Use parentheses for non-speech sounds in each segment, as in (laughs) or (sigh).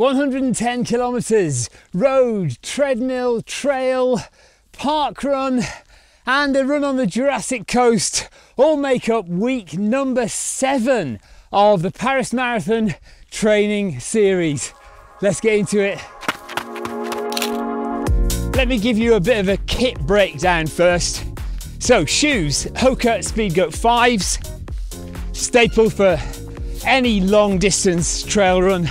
110 kilometres, road, treadmill, trail, park run, and a run on the Jurassic Coast all make up week number seven of the Paris Marathon training series. Let's get into it. Let me give you a bit of a kit breakdown first. So, shoes, Hoka Speedgoat 5s, staple for any long distance trail run.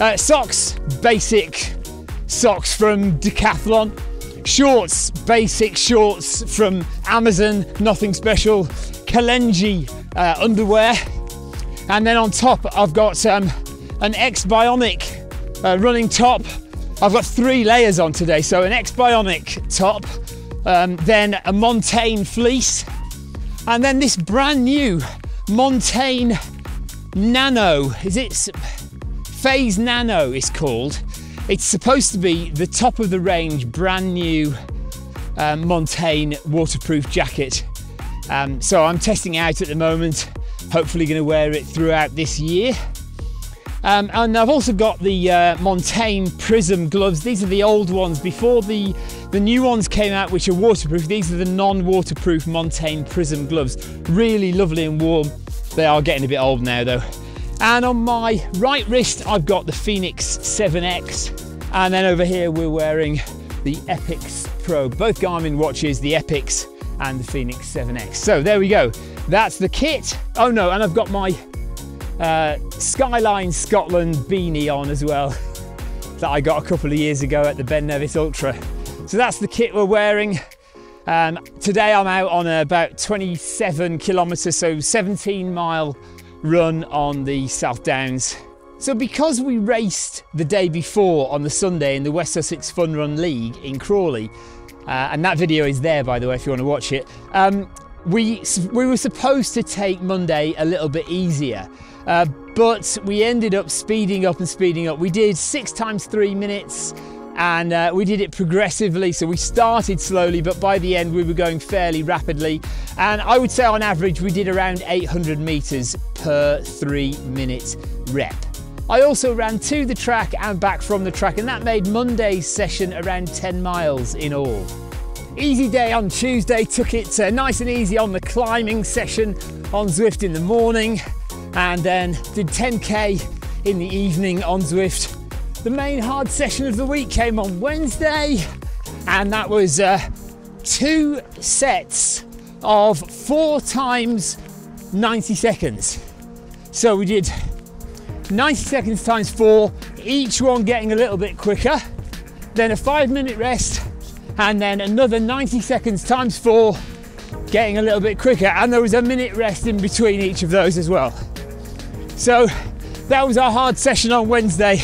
Uh, socks, basic socks from Decathlon. Shorts, basic shorts from Amazon, nothing special. Kalenji uh, underwear. And then on top, I've got um, an X Bionic uh, running top. I've got three layers on today. So an X Bionic top, um, then a Montane fleece, and then this brand new Montane Nano. Is it Phase Nano? Is called. It's supposed to be the top of the range, brand new um, Montane waterproof jacket. Um, so I'm testing out at the moment. Hopefully, going to wear it throughout this year. Um, and I've also got the uh, Montane Prism gloves. These are the old ones before the, the new ones came out, which are waterproof. These are the non-waterproof Montane Prism gloves. Really lovely and warm. They are getting a bit old now though. And on my right wrist, I've got the Fenix 7X. And then over here, we're wearing the Epix Pro, both Garmin watches, the Epix and the Fenix 7X. So there we go. That's the kit. Oh no, and I've got my uh, Skyline Scotland beanie on as well (laughs) that I got a couple of years ago at the Ben Nevis Ultra. So that's the kit we're wearing. Um, today I'm out on about 27 kilometres, so 17 mile run on the South Downs. So because we raced the day before on the Sunday in the West Sussex Fun Run League in Crawley, uh, and that video is there by the way if you want to watch it, um, we, we were supposed to take Monday a little bit easier. Uh, but we ended up speeding up and speeding up. We did six times three minutes and uh, we did it progressively. So we started slowly, but by the end we were going fairly rapidly. And I would say on average we did around 800 meters per three minute rep. I also ran to the track and back from the track, and that made Monday's session around 10 miles in all. Easy day on Tuesday, took it uh, nice and easy on the climbing session on Zwift in the morning and then did 10k in the evening on Zwift. The main hard session of the week came on Wednesday, and that was uh, two sets of four times 90 seconds. So we did 90 seconds times four, each one getting a little bit quicker, then a five minute rest, and then another 90 seconds times four, getting a little bit quicker, and there was a minute rest in between each of those as well. So that was our hard session on Wednesday.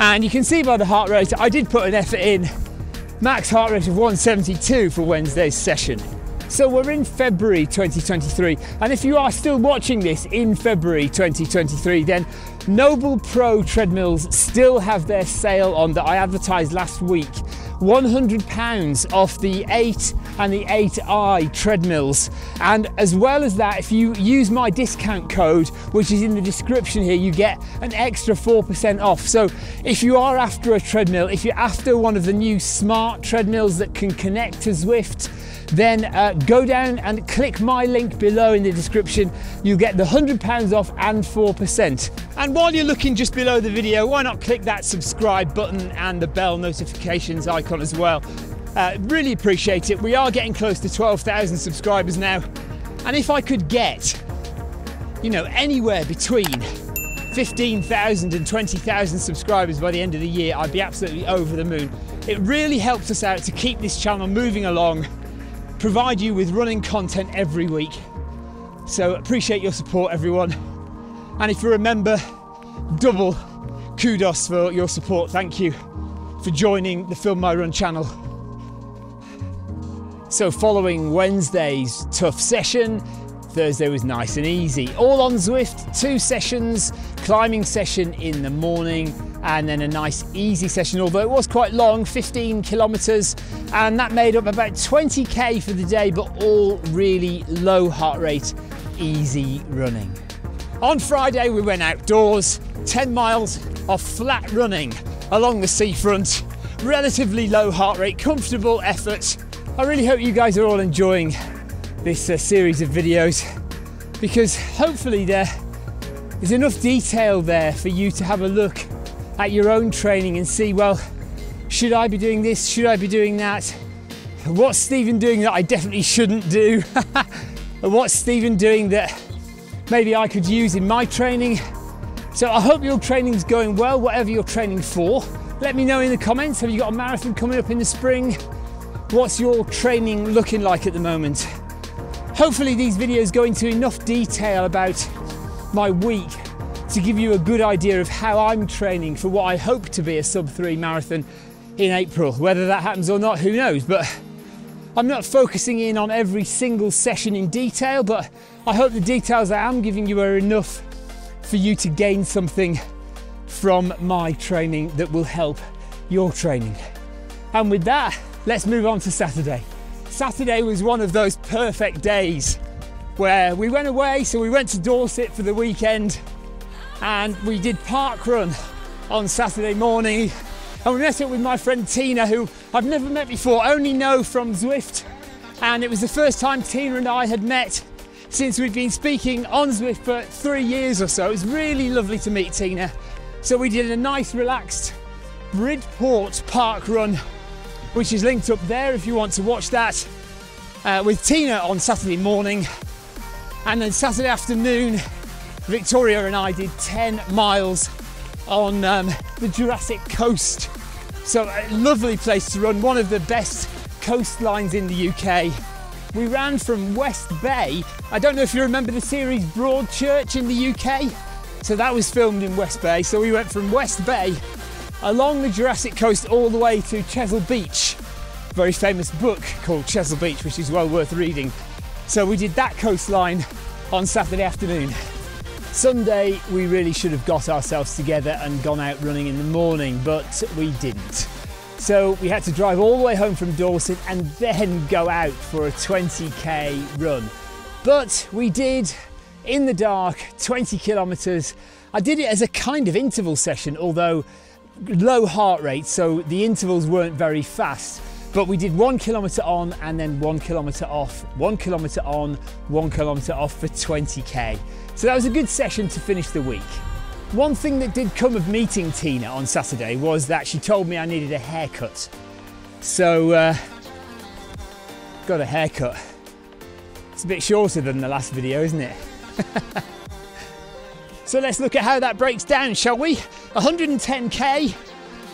And you can see by the heart rate, I did put an effort in. Max heart rate of 172 for Wednesday's session. So we're in February 2023, and if you are still watching this in February 2023, then Noble Pro treadmills still have their sale on that I advertised last week. £100 off the 8 and the 8i treadmills. And as well as that, if you use my discount code, which is in the description here, you get an extra 4% off. So if you are after a treadmill, if you're after one of the new smart treadmills that can connect to Zwift, then uh, go down and click my link below in the description. You'll get the £100 off and 4%. And while you're looking just below the video, why not click that subscribe button and the bell notifications icon as well. Uh, really appreciate it. We are getting close to 12,000 subscribers now. And if I could get, you know, anywhere between 15,000 and 20,000 subscribers by the end of the year, I'd be absolutely over the moon. It really helps us out to keep this channel moving along provide you with running content every week. So appreciate your support, everyone. And if you're a member, double kudos for your support. Thank you for joining the Film My Run channel. So, following Wednesday's tough session, Thursday was nice and easy. All on Zwift, two sessions, climbing session in the morning, and then a nice easy session, although it was quite long 15 kilometers, and that made up about 20k for the day, but all really low heart rate, easy running. On Friday, we went outdoors 10 miles of flat running along the seafront, relatively low heart rate, comfortable effort. I really hope you guys are all enjoying this uh, series of videos because hopefully there is enough detail there for you to have a look at your own training and see, well, should I be doing this? Should I be doing that? What's Stephen doing that I definitely shouldn't do? (laughs) And what's Stephen doing that maybe I could use in my training? So I hope your training's going well, whatever you're training for. Let me know in the comments. Have you got a marathon coming up in the spring? What's your training looking like at the moment? Hopefully these videos go into enough detail about my week to give you a good idea of how I'm training for what I hope to be a sub 3 marathon in April. Whether that happens or not, who knows? But I'm not focusing in on every single session in detail, but I hope the details I am giving you are enough for you to gain something from my training that will help your training. And with that, let's move on to Saturday. Saturday was one of those perfect days where we went away, so we went to Dorset for the weekend and we did park run on Saturday morning. And we met up with my friend Tina, who I've never met before, only know from Zwift. And it was the first time Tina and I had met since we've been speaking on Zwift for three years or so. It was really lovely to meet Tina. So we did a nice, relaxed Bridport park run, which is linked up there if you want to watch that, uh, with Tina on Saturday morning. And then Saturday afternoon, Victoria and I did 10 miles on um, the Jurassic Coast. So, a lovely place to run, one of the best coastlines in the UK. We ran from West Bay. I don't know if you remember the series Broadchurch in the UK. So, that was filmed in West Bay. So, we went from West Bay along the Jurassic Coast all the way to Chesil Beach. Very famous book called Chesil Beach, which is well worth reading. So, we did that coastline on Saturday afternoon. Sunday, we really should have got ourselves together and gone out running in the morning, but we didn't. So we had to drive all the way home from Dorset and then go out for a 20k run. But we did in the dark 20 kilometers. I did it as a kind of interval session, although low heart rate, so the intervals weren't very fast. But we did one kilometre on and then one kilometre off, one kilometre on, one kilometre off for 20k. So that was a good session to finish the week. One thing that did come of meeting Tina on Saturday was that she told me I needed a haircut. So, uh, got a haircut. It's a bit shorter than the last video, isn't it? (laughs) so let's look at how that breaks down, shall we? 110k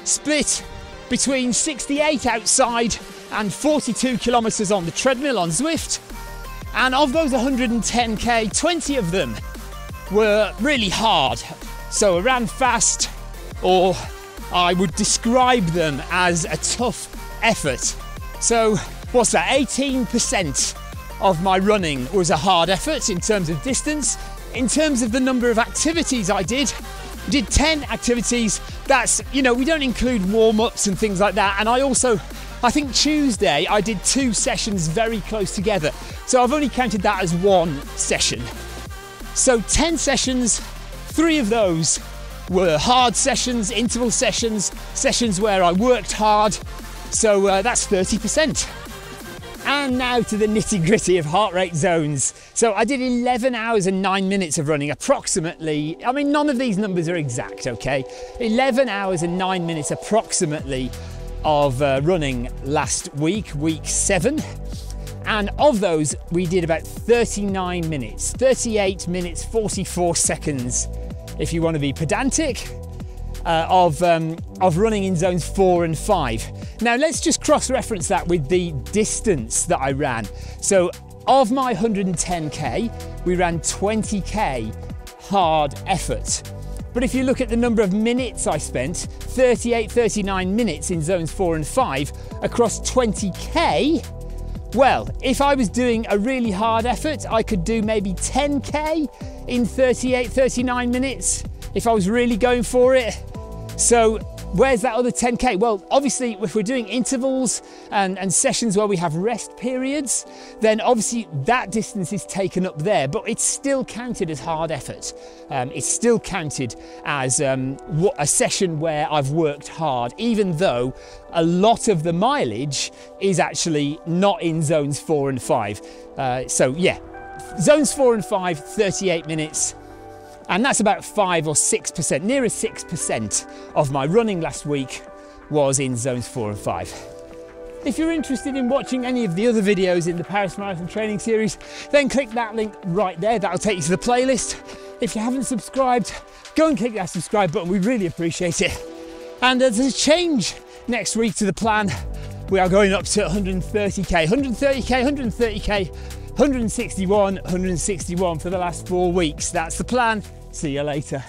split between 68 outside and 42 kilometres on the treadmill on Zwift. And of those 110k, 20 of them were really hard. So I ran fast, or I would describe them as a tough effort. So, what's that? 18% of my running was a hard effort in terms of distance. In terms of the number of activities I did, did 10 activities. That's, you know, we don't include warm ups and things like that. And I also, I think Tuesday I did two sessions very close together. So I've only counted that as one session. So 10 sessions, three of those were hard sessions, interval sessions, sessions where I worked hard. So uh, that's 30%. And now to the nitty gritty of heart rate zones. So I did 11 hours and 9 minutes of running, approximately. I mean, none of these numbers are exact, okay? 11 hours and 9 minutes approximately of uh, running last week, week 7. And of those, we did about 39 minutes, 38 minutes, 44 seconds, if you want to be pedantic uh, of, um, of running in zones four and five. Now let's just cross-reference that with the distance that I ran. So of my 110k, we ran 20k hard effort. But if you look at the number of minutes I spent, 38, 39 minutes in zones four and five across 20k, well, if I was doing a really hard effort, I could do maybe 10k in 38, 39 minutes if I was really going for it. So where's that other 10k? Well, obviously, if we're doing intervals and, and, sessions where we have rest periods, then obviously that distance is taken up there, but it's still counted as hard effort. Um, it's still counted as um, a session where I've worked hard, even though a lot of the mileage is actually not in zones four and five. Uh, so, yeah, zones four and five, 38 minutes and that's about five or six percent, nearer six percent of my running last week was in zones four and five. If you're interested in watching any of the other videos in the Paris Marathon training series, then click that link right there. That'll take you to the playlist. If you haven't subscribed, go and click that subscribe button. We really appreciate it. And there's a change next week to the plan. We are going up to 130k, 130k, 130k 161, 161 for the last four weeks. That's the plan. See you later.